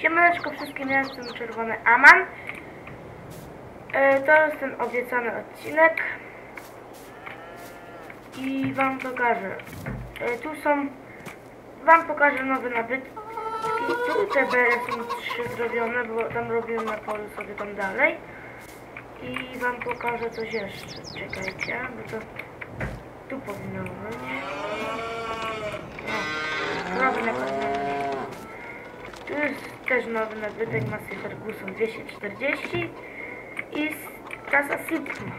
Siemaneczko wszystkim, ja jestem Czerwony Aman. E, to jest ten obiecany odcinek. I wam pokażę. E, tu są... Wam pokażę nowe nabytki. Tu te bele są trzy zrobione, bo tam robiłem na polu sobie tam dalej. I wam pokażę coś jeszcze. Czekajcie, bo to... Tu powinno być. O, nowy nabytek. Tu jest też nowy nabytek masy Ferguson 240 i klasa Sigma.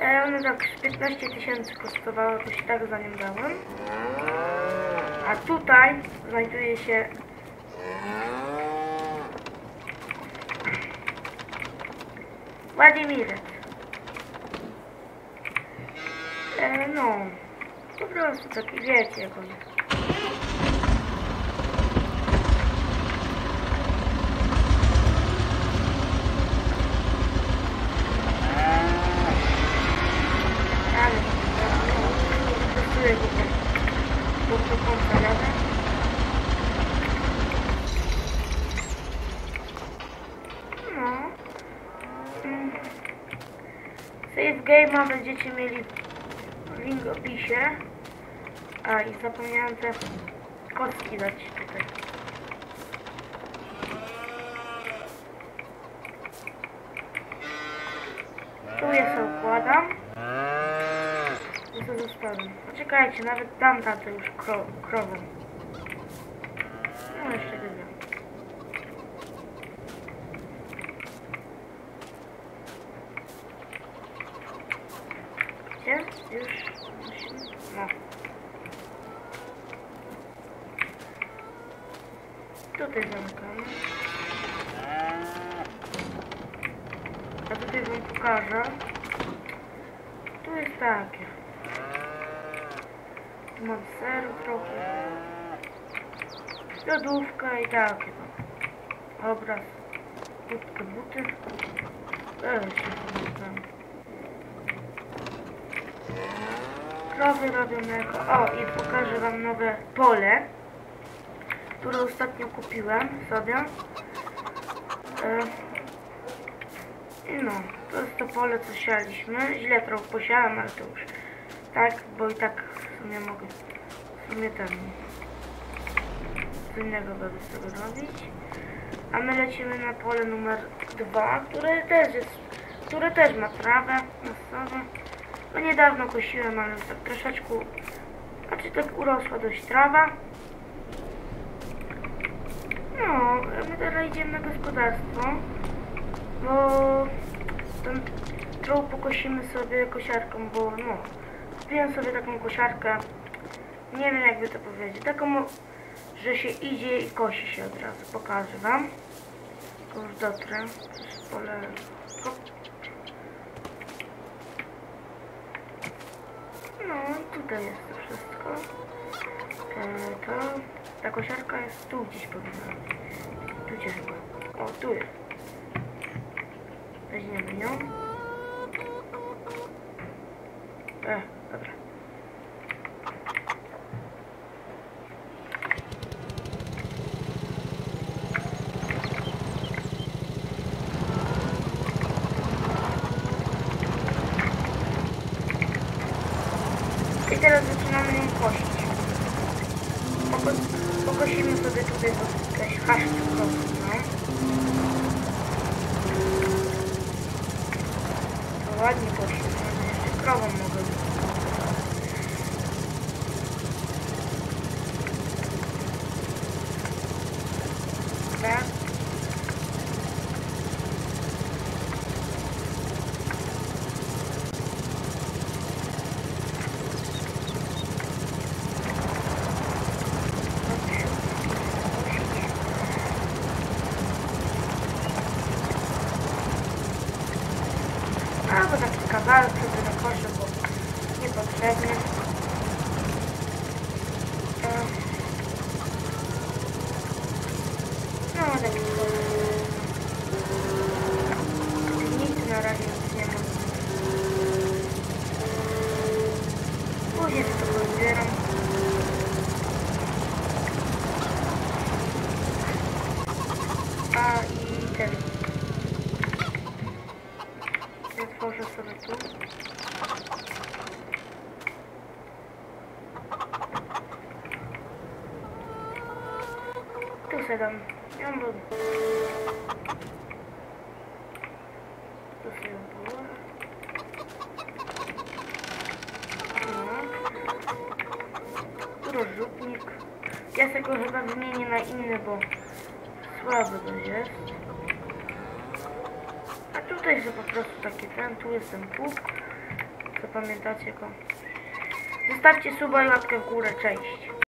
E, one tak z 15 tysięcy kosztowały, to się tak za nią dałem. A tutaj znajduje się Władimirec. E, no, po prostu taki wiecie jak on jest. Ale testuję go do, do końca radę. No. Mm. Save game'a będziecie mieli link w opisie. A i zapomniałem te kostki dać tutaj. Tu je sobie układam. I to zostawiam. Poczekajcie, nawet tamta to już kro krową. No jeszcze dwie. Gdzie? Już. No. Tutaj zamykamy. A tutaj wam pokażę. Tu jest takie. Tu mam seru trochę. Lodówka i takie. Obraz. Budkę buty. Też się zamykam. Krowy robią. O, i pokażę wam nowe pole, które ostatnio kupiłem sobie. E, no, to jest to pole, co sialiśmy. Źle trochę posiałem, ale to już tak, bo i tak w sumie mogę w sumie ten co innego będę tego robić. A my lecimy na pole numer dwa, które też jest, które też ma trawę na sobie. No niedawno kosiłem, ale tak troszeczkę, znaczy tak urosła dość trawa. No, my teraz idziemy na gospodarstwo, bo ten trół pokosimy sobie kosiarką, bo no, kupiłem sobie taką kosiarkę, nie wiem jakby to powiedzieć, taką, że się idzie i kosi się od razu, pokażę wam. Już dotrę, pole. No, tutaj jest to wszystko. E, to, ta kosiarka jest tu gdzieś powinna. Tu gdzieś chyba. O, tu jest. Weźmiemy ją. E, dobra. I zaczynamy ją pokosimy sobie tutaj to jakaś hasz cukrowy, no. To ładnie kosimy, jeszcze krową mogę być. Tak. Albo taki kawałek sobie na kosze, bo niepotrzebny. E, No, taki Nic na 7. Ja mam do... Do 7 było. No. Rozrzutnik. Ja sobie go chyba wymienię na inny, bo słaby to jest. A tutaj że po prostu taki ten, tu jest ten puk. Zapamiętacie go. Zostawcie suba i łapkę w górę, cześć.